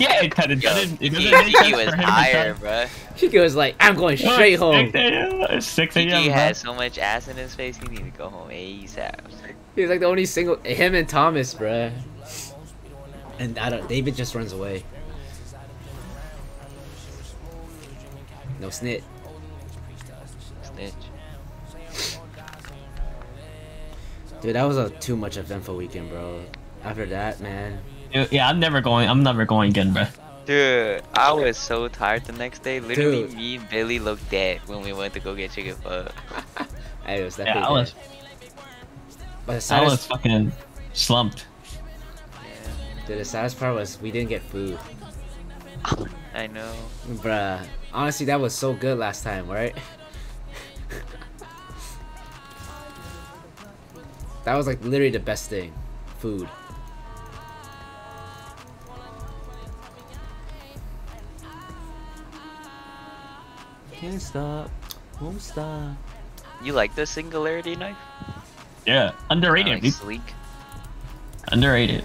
Yeah, it kind of Yo, doesn't. It doesn't make sense was for him higher, bro. Chico was like, I'm going Oh, straight it's home. 6 a.m. It's 6 a.m. bro. has so much ass in his face, he need to go home ASAP. He was like the only single him and Thomas, bro. And I don't. David just runs away. No snit. Snitch. Dude, that was a too much eventful weekend, bro. After that, man. Yeah, I'm never going. I'm never going again, bro. Dude, I was so tired the next day. Literally, Dude. me and Billy looked dead when we went to go get chicken pho. I was Yeah, definitely. I was. But the I was fucking slumped. dude, the saddest part was we didn't get food, I know. bruh. Honestly, that was so good last time, right? that was like literally the best thing, food. Can't stop, won't stop. You like the singularity knife? Yeah, underrated. Like sleek. Underrated.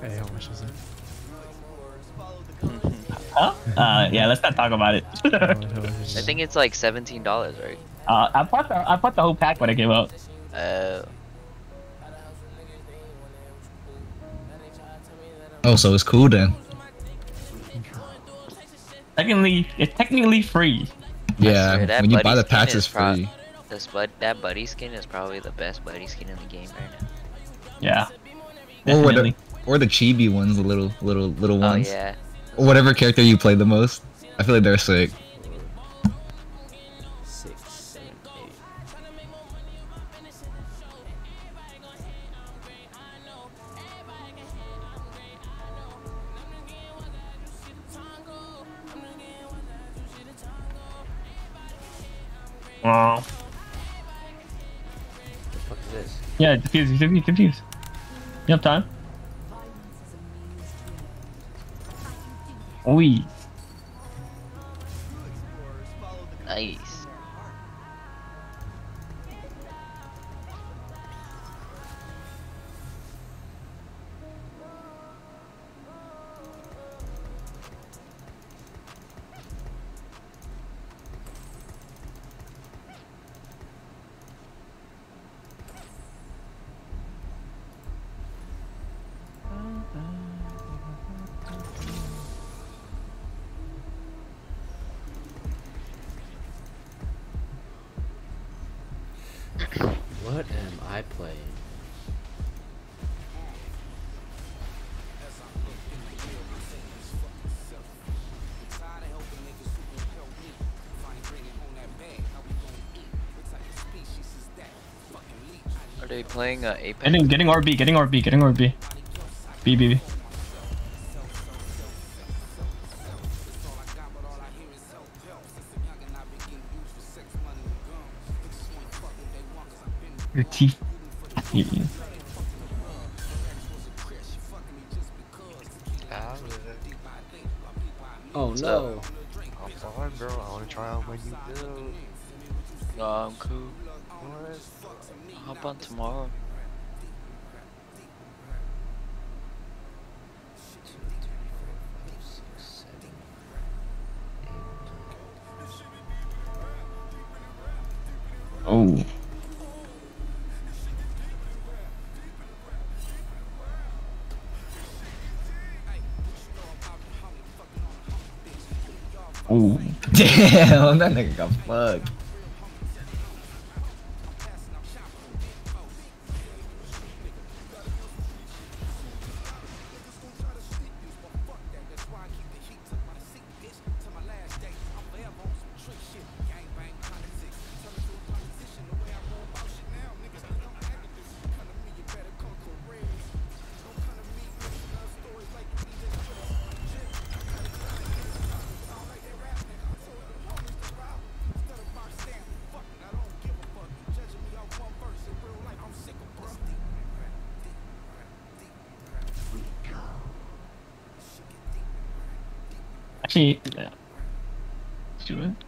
Hey, how much is it? Huh? Uh, yeah. Let's not talk about it. How much- how much is I think it's like seventeen dollars, right? uh, I bought the I bought the whole pack when it came out. Uh, Oh, so it's cool then. Technically, it's technically free. Yeah, swear, that when you buy the skin packs, it's free. this bud that buddy skin is probably the best buddy skin in the game right now. Yeah. Or what Definitely. Or the chibi ones, the little, little, little ones. Oh ones. yeah. Or whatever character you play the most. I feel like they're sick. Oh. The fuck is this? Yeah. You have time? Oi. Nice. I playing? Are they playing uh, Apex? Getting, getting RB, getting RB, getting RB. B, B, B. Your teeth. Yeah. Oh no. I'm fine, bro. I want to try out my new build. No, I'm cool. What? Hop on tomorrow. Oh. Damn, that nigga got fucked. Actually, yeah. Do it.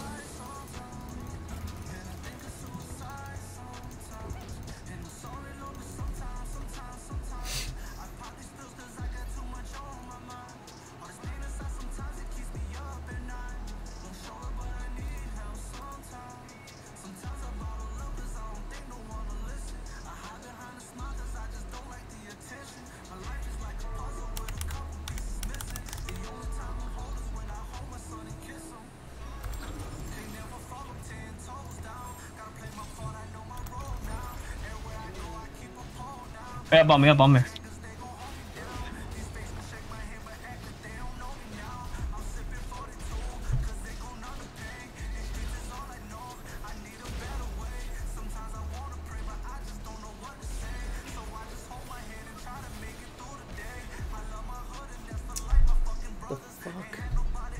Yeah, bomb me, yeah, bomb me.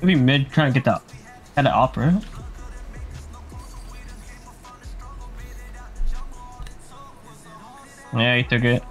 Maybe mid trying to get that. Had an opera. Yeah, he took it.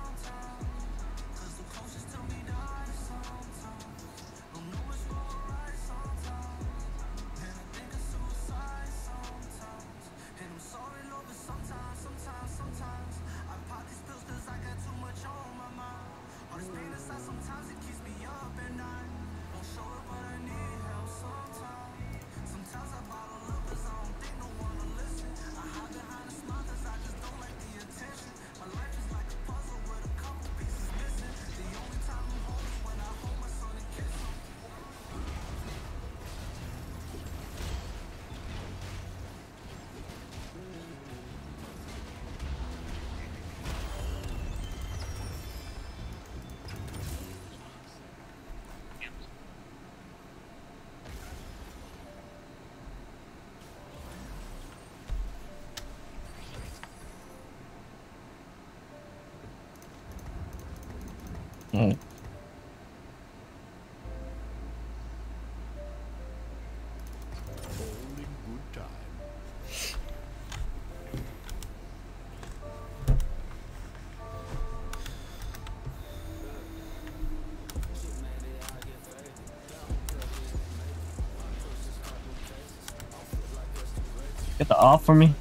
Mm. Get the off for me.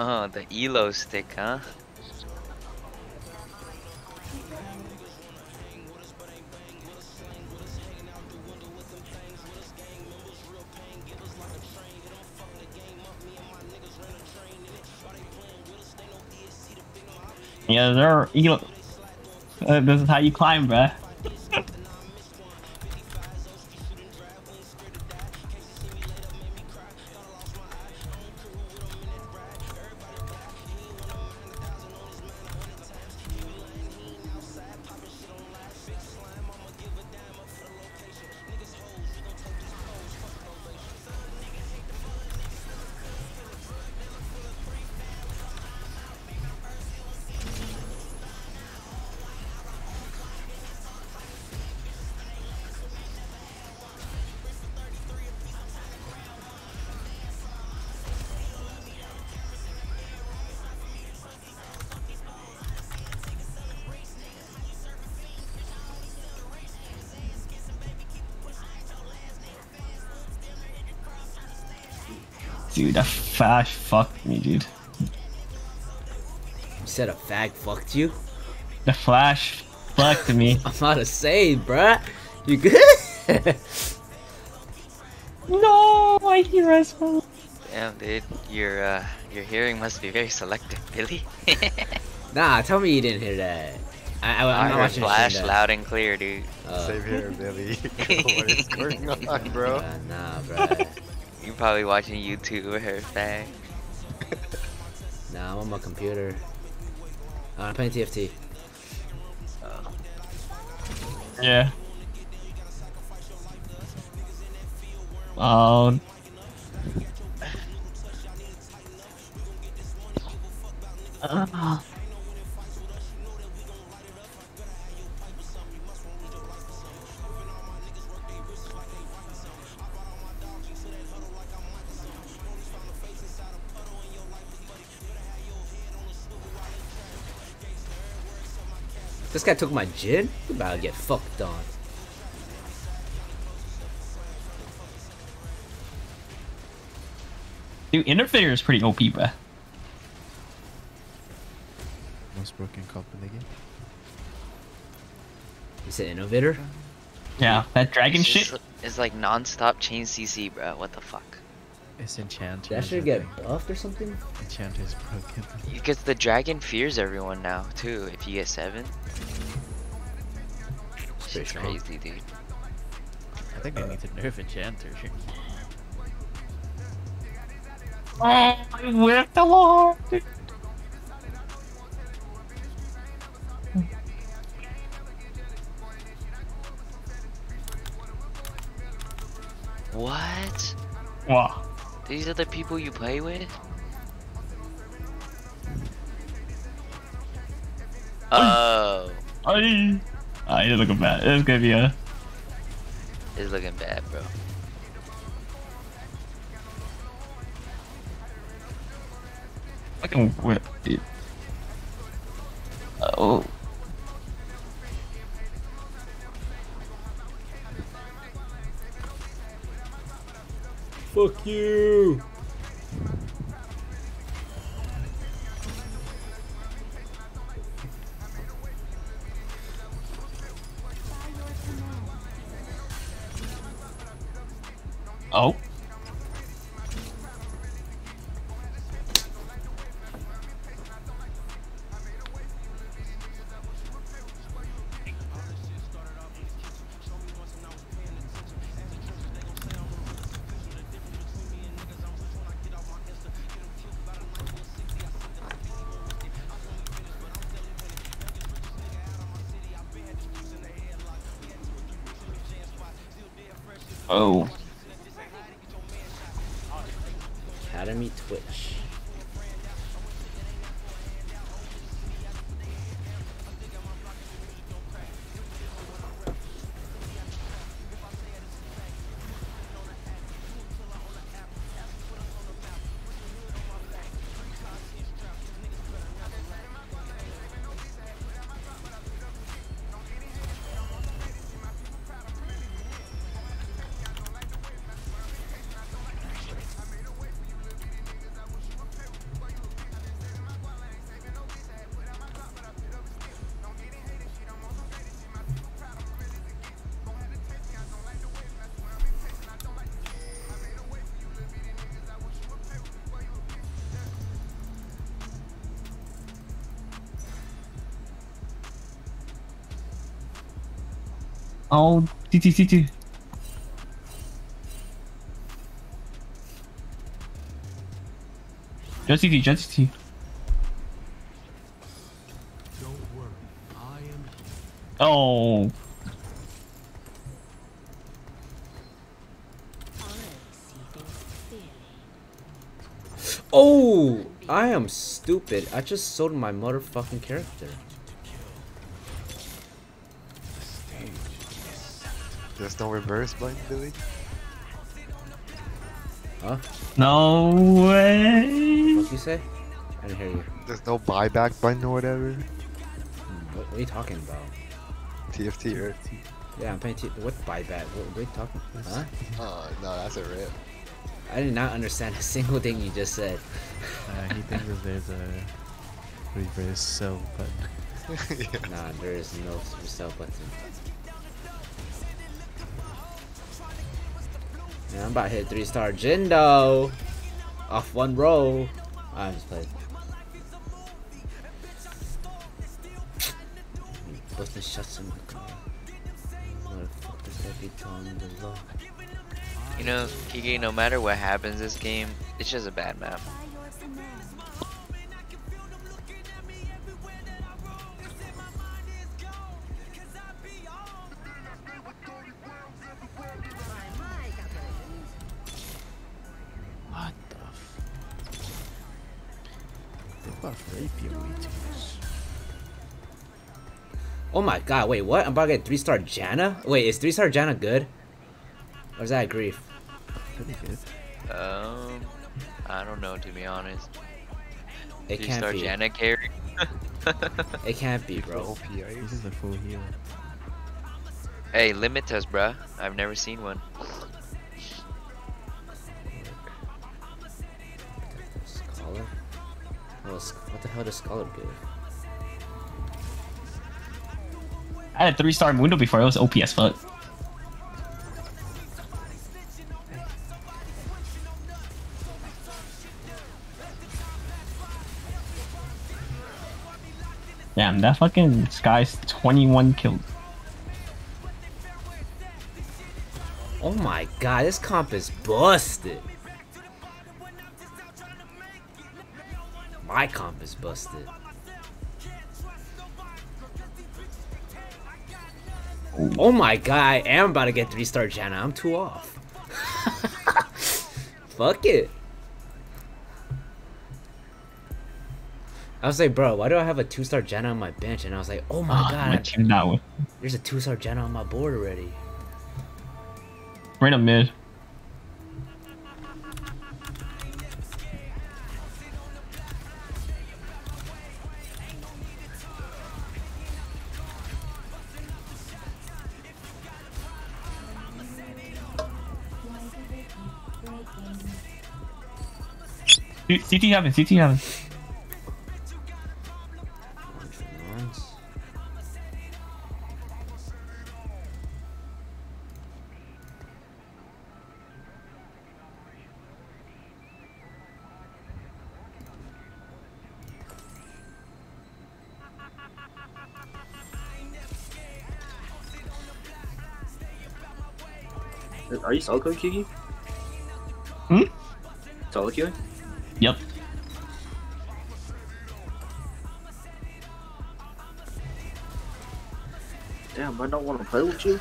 Oh, the Elo stick, huh? Yeah, they're you know, uh, this is how you climb, bruh. Dude, that flash fucked me, dude. You said a fag fucked you? The flash fucked me. I'm about to say, bruh. You good? no, I hear us. Damn, dude, your uh, your hearing must be very selective, Billy. nah, tell me you didn't hear that. I, I, I I'm not heard watching Flash loud and clear, dude. Uh, Same here, Billy. what is going on, bro? uh, nah, bruh. You probably watching YouTube or her fag. Nah, I'm on my computer. Uh, I'm playing TFT. Yeah. Oh. Ah. This guy took my Jhin? You about to get fucked on. Dude, Interfitter is pretty OP, bruh. Most broken cup in the game. Is it Innovator? Yeah, that dragon it's shit. is like non-stop chain CC, bro. What the fuck? It's enchanted. That should get buffed or something? Enchanted is broken. Because the dragon fears everyone now, too, if you get 7. Crazy, dude. I think they need to nerf enchanters. Oh, I whipped the wall! What? These are the people you play with? Oh. Ah, he's looking bad. It's gonna be a. it's looking bad, bro. Fucking whip, dude. Oh. Fuck you! Academy Twitch. Oh. Oh, Oh, I am stupid. I just sold my motherfucking character. There's no reverse blind Billy. Huh? no way. What you say? I didn't hear you. There's no buyback button or whatever. What, what are you talking about? TFT or Yeah, I'm playing. T- what buyback? What, what are you talking? About? Huh? Oh no, that's a rip. I did not understand a single thing you just said. Uh, he thinks that there's a reverse sell button. yeah. Nah, there is no sell button. I'm about to hit three star Jindo off one roll. I just played. Busting shots in my car. The. You know, Kiki, no matter what happens this game, it's just a bad map. They Rapier way. Oh my god, wait, what? I'm about to get three star Janna? Wait, is three star Janna good? Or is that grief? Pretty good. Um, I don't know to be honest. It Did you can't start be. Janet carry? It can't be, Bro, bro. This is a full heal. hey, limit test, bruh. I've never seen one. Hell does Scholar give? I had a three star Mundo before. It was OP as fuck. Damn, that fucking Sky's 21 kills. Oh my god, this comp is busted. My comp is busted. Oh my god, I am about to get 3 star Janna. I'm two off. Fuck it. I was like, bro, why do I have a 2 star Janna on my bench? And I was like, oh my Ah, god, my way. there's a 2 star Janna on my board already. Right up mid. CT having, CT. Once. Are you solo queuing, Kiki? Hmm? Solo queuing? Yep. Damn, I don't want to play with you.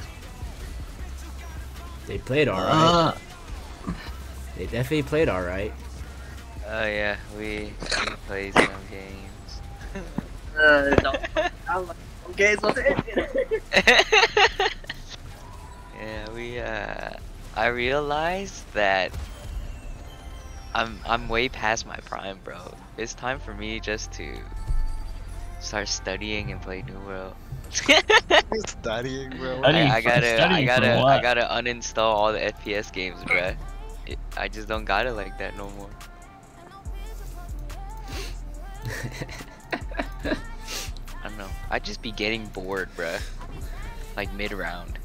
They played alright. Uh, They definitely played alright. Oh yeah, we, we played some games. Uh, no. I'm like, okay, so yeah, we uh I realized that I'm I'm way past my prime, bro. It's time for me just to start studying and play New World. Studying, bro. Studying I, I gotta I studying for gotta I gotta uninstall all the FPS games, bruh. It, I just don't got it like that no more. I don't know. I just be getting bored, bruh. Like mid round.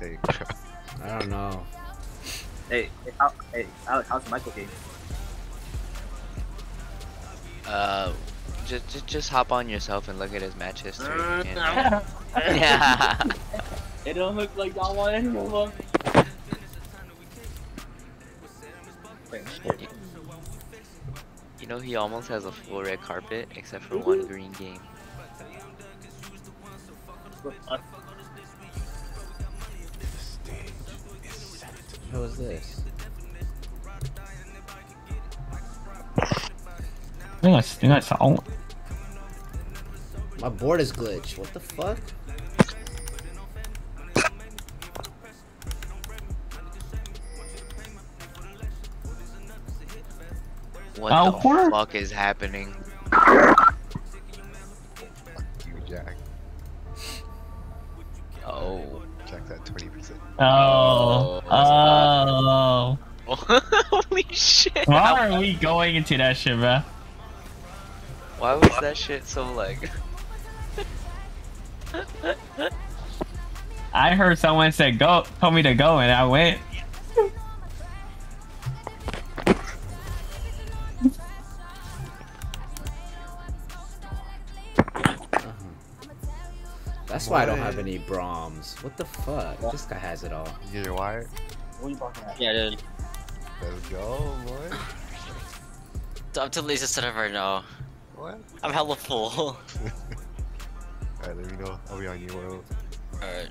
What the hell is Jack saying, bro? I don't know. Hey, hey, how, hey, Alex, how's the Michael game? Uh, just, just just hop on yourself and look at his match history. Uh, and- yeah. It don't look like y'all want anymore. Wait, shit. You know he almost has a full red carpet except for one green game. hell this? I think I, I think I saw. My board is glitched. What the fuck? What oh, the fuck is happening? 20%. Oh. Oh. oh. Holy shit! Why are we going into that shit, bro? Why was that shit so like? I heard someone say go, told me to go, and I went. Why I don't have any Brahms. What the fuck? This guy has it all. You get your wire? What are you talking about? Yeah, dude. Let's go, boy. I'm too lazy to set up right now. What? I'm hella full. Alright, let me know. I'll be on you, world. Alright.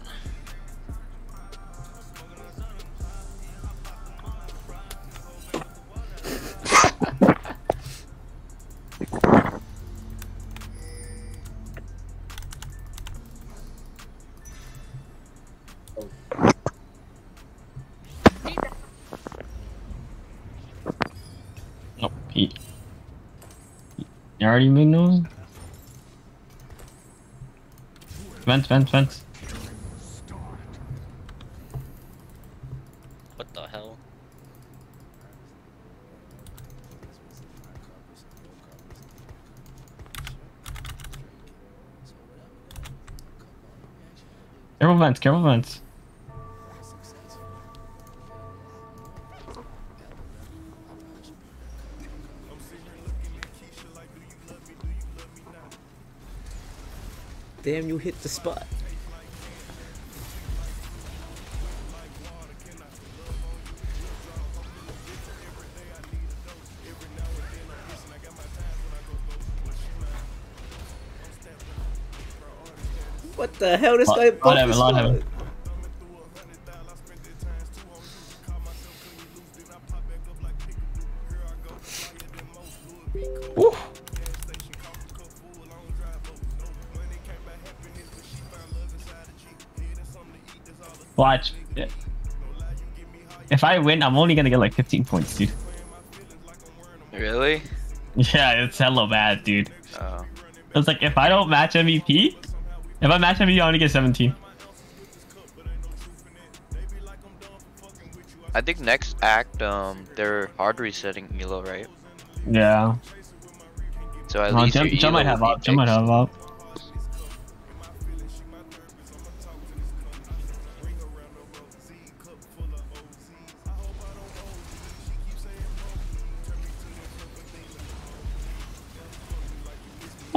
You already made noise? Vents, vents, vents. What the hell? Careful vents, careful vents. Damn, you hit the spot. What the hell? This guy his Watch. If I win, I'm only gonna get like 15 points, dude. Really? Yeah, it's hella bad, dude. Oh. It's like if I don't match MVP, if I match MVP, I only get 17. I think next act, um, they're hard resetting Elo, right? Yeah. So at Oh, least Jim, Jim might have up. Jim might have up.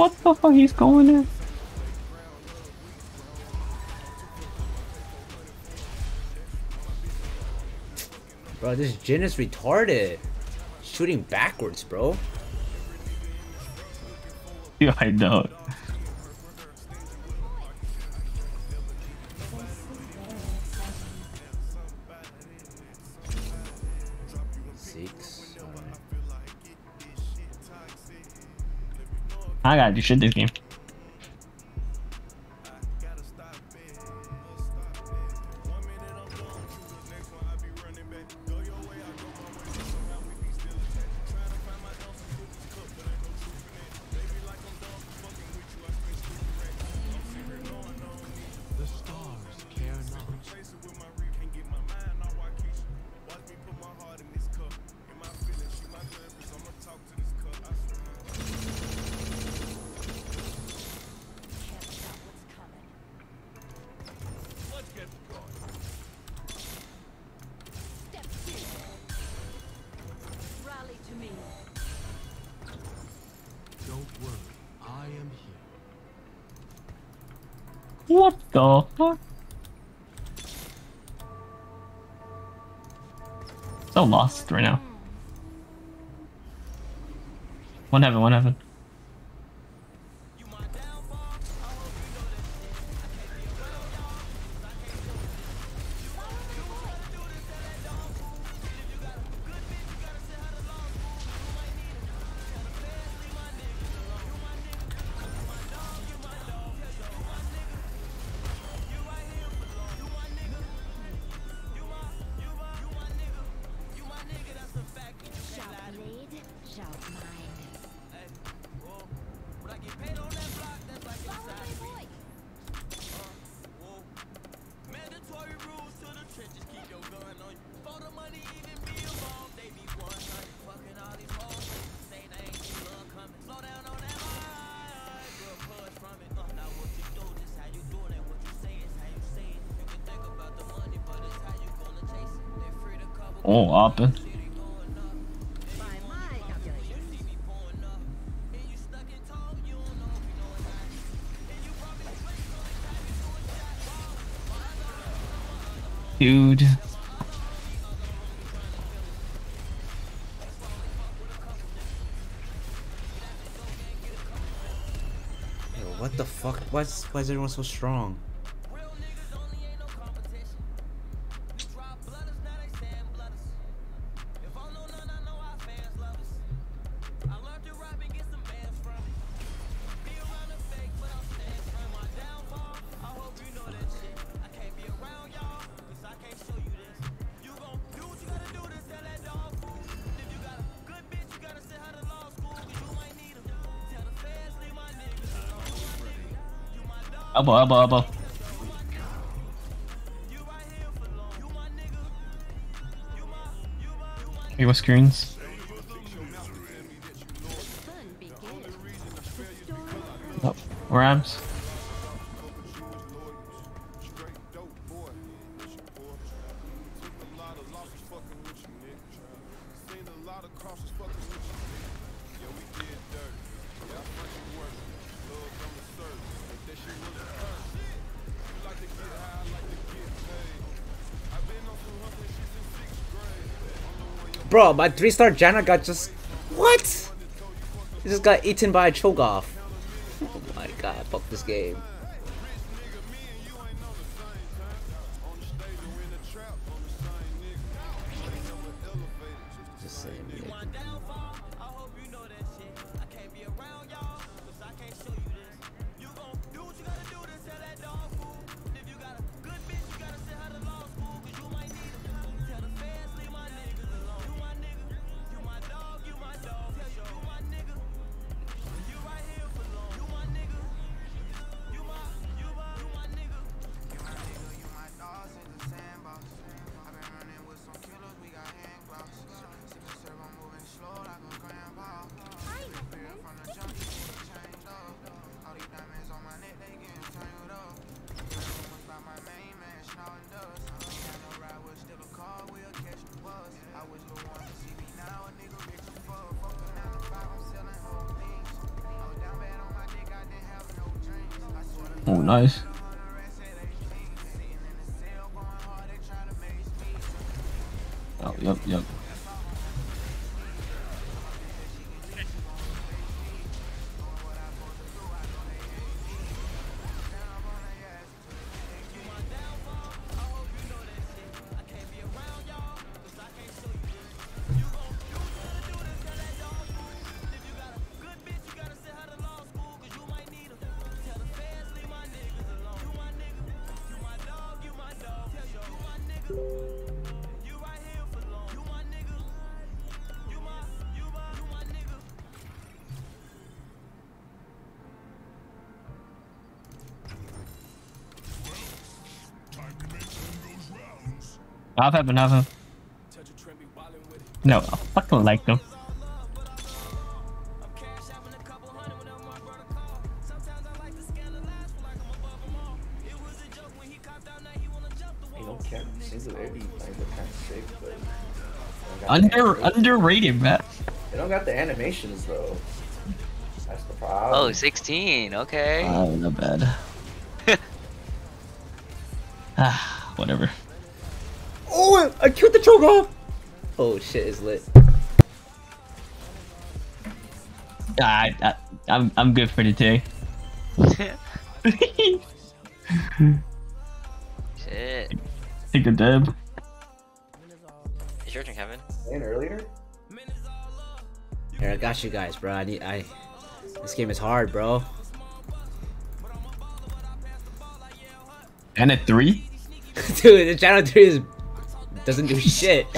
What the fuck? He's going in. Bro, this Jhin is retarded. Shooting backwards, bro. Dude, I know. I gotta do shit this game. What the fuck? So lost right now. One heaven, one heaven. Oh, up. By. Dude. What the fuck? Why is, why is everyone so strong? Elbow, elbow, elbow. Hey, what screens? Fun begins. The Oh, Rams. Bro, my three star Janna got just. What? He just got eaten by a choke. Oh my god, fuck this game. Oh, nice. Half heaven, half heaven. No, I fucking like them. They don't care. Singularity like they're kind of sick, but Under underrated, man. they don't got the animations though. That's the problem. Oh, 16. Okay. Oh, not bad. Ah, whatever. Oh, I killed the Cho'Gath! Oh shit, is lit. Ah, I, I, I'm I'm good for today. Shit. Take a dub. It's your turn, Kevin. And earlier? Here, I got you guys, bro. I need, I. This game is hard, bro. And a three. Dude, the channel 3 is doesn't do shit.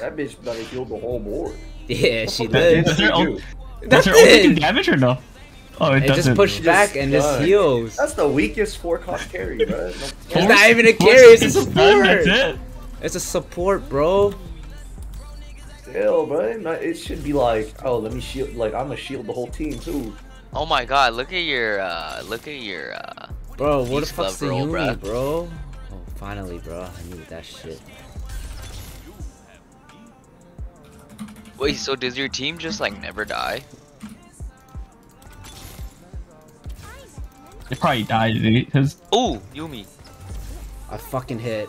That bitch about to heal the whole board. yeah, she That- lives. Does her, You does That's her ulti do damage or no? Oh, it, It doesn't. just push back and just heals. That's the weakest four cost carry, bro. No- It's not even a carry, it's a It's done, That's support. it. It's a support, bro. Still, bro. It should be like, oh, let me shield. Like, I'm gonna shield the whole team too. Oh my god, look at your uh look at your uh Bro, what the Peace fuck's the love roll, Yuumi, bruh. bro? Finally, bro. I needed that shit. Wait, so does your team just like never die? It probably dies, dude. Because Oh, Yuumi. I fucking hit.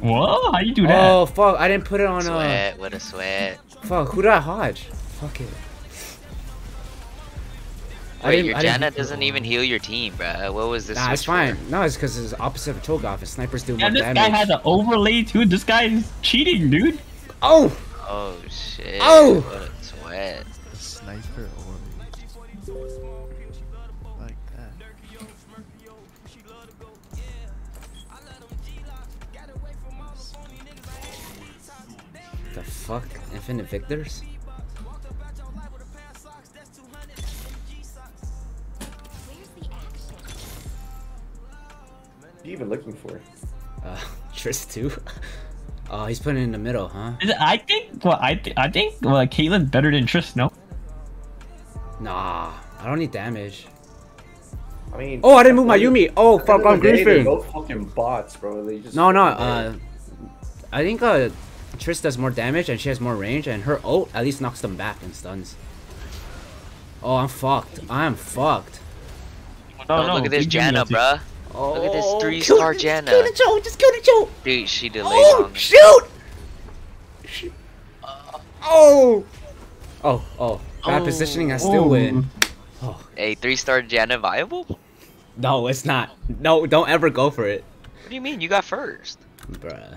whoa, how you do that? Oh, fuck. I didn't put it on, uh. Sweat, what a sweat. Fuck, who did I hodge? Fuck it. I Wait, didn't- your I Janna doesn't even heal your team, bruh. What was this? Nah, it's switch for? fine. No, it's because it's opposite of Cho'Gath. His snipers do more and this damage. guy has an overlay too. This guy is cheating, dude. Oh! Oh shit. Oh! What a sweat. The sniper only. Like that. The fuck? Infinite Victors? You even looking for? Uh, Triss too? Oh, he's putting it in the middle, huh? Is it- I think. Well, I th- I think. Well, Caitlyn's better than Triss. No. Nah, I don't need damage. I mean, Oh, I didn't move my Yuumi! Oh, at the fuck, I'm of they're griefing! both fucking bots, bro. They just No, no, uh... I think, uh... Triss does more damage and she has more range and her ult at least knocks them back and stuns. Oh, I'm fucked. I'm fucked. No, Oh, no. look at this big Janna, ulti. bruh. Oh, Look at this oh, three-star just Janna. Kill the Cho! Just kill the Cho! Dude, she oh, delayed Oh, on me. shoot! Oh! Oh, oh. Bad oh. positioning, I still Oh. win. Hey, three-star Janna viable? No, it's not. No, don't ever go for it. What do you mean? You got first. Bruh.